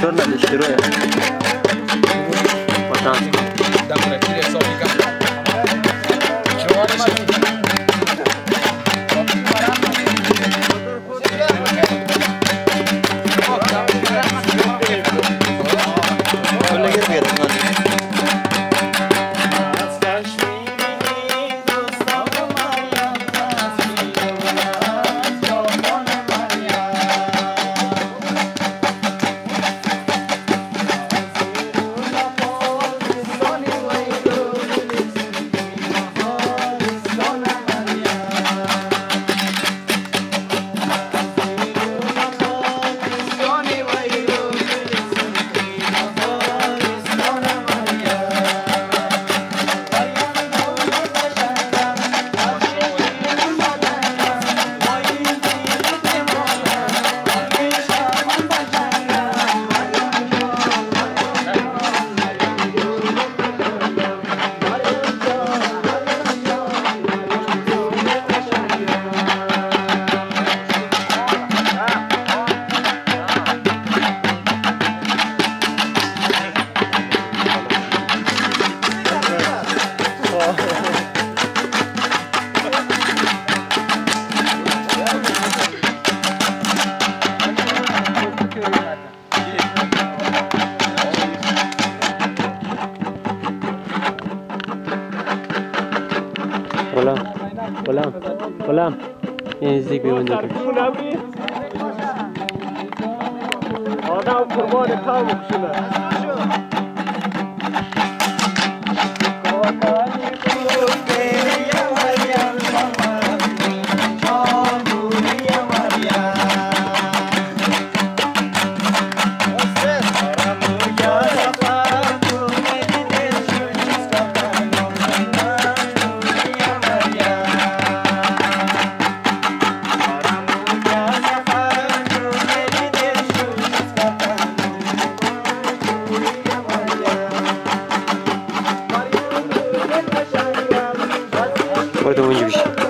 Чорна дешірує. Отам. Dobra, غلام غلام غلام یه نزدیک بیون دیگه آدم قربان قوم شده В этом удивище.